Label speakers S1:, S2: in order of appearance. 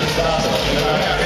S1: good start.